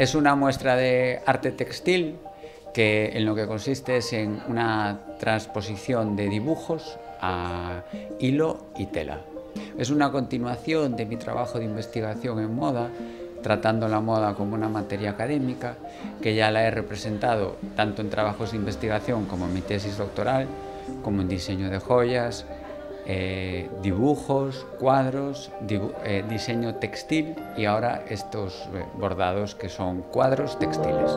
Es una muestra de arte textil que en lo que consiste es en una transposición de dibujos a hilo y tela. Es una continuación de mi trabajo de investigación en moda, tratando la moda como una materia académica, que ya la he representado tanto en trabajos de investigación como en mi tesis doctoral, como en diseño de joyas, eh, dibujos, cuadros, eh, diseño textil y ahora estos eh, bordados que son cuadros textiles.